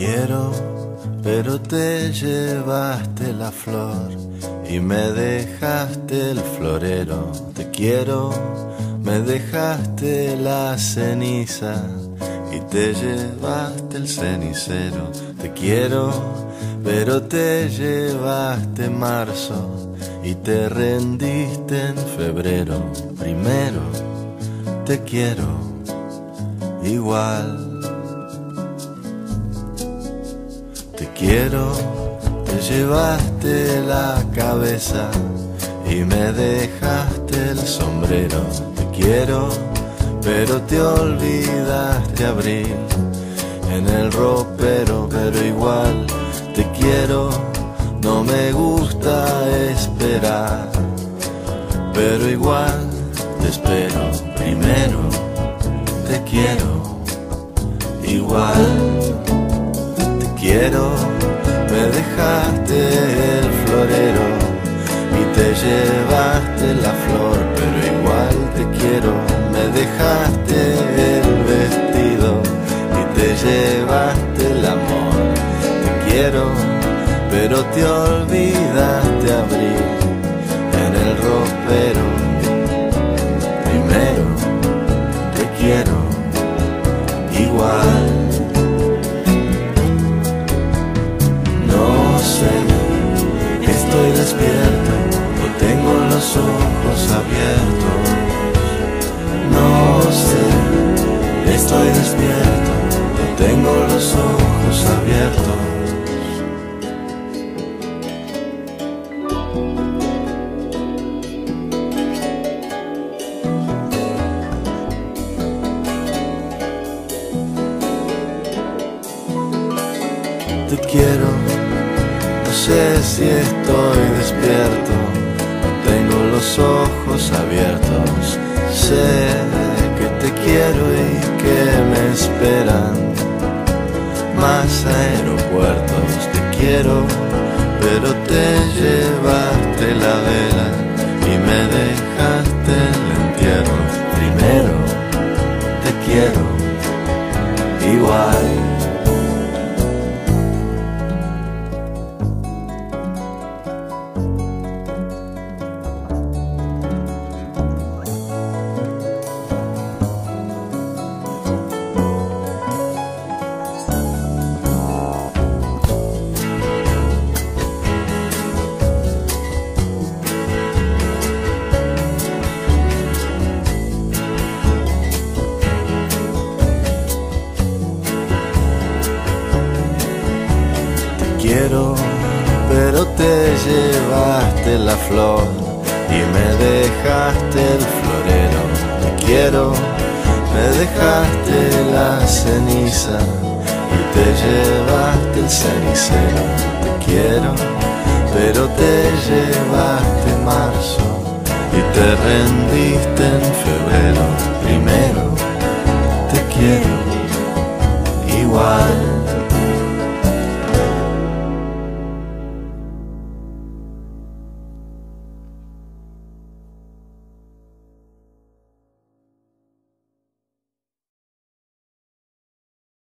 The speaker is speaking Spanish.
quiero, pero te llevaste la flor y me dejaste el florero. Te quiero, me dejaste la ceniza y te llevaste el cenicero. Te quiero, pero te llevaste marzo y te rendiste en febrero. Primero, te quiero igual. Te quiero, te llevaste la cabeza y me dejaste el sombrero. Te quiero, pero te olvidaste abrir en el ropero, pero igual te quiero. No me gusta esperar, pero igual te espero. Primero te quiero, igual me dejaste el florero y te llevaste la flor, pero igual te quiero, me dejaste el vestido y te llevaste el amor. Te quiero, pero te olvidaste abrir en el ropero. Tengo los ojos abiertos. Te quiero no sé si estoy despierto, tengo los ojos abiertos. Sé que te quiero y que me esperan más aeropuertos. Te quiero, pero te llevaste la vela y me dejaste quiero, pero te llevaste la flor y me dejaste el florero. Te quiero, me dejaste la ceniza y te llevaste el cenicero. Te quiero, pero te llevaste marzo y te rendiste en febrero. Primero, te quiero igual.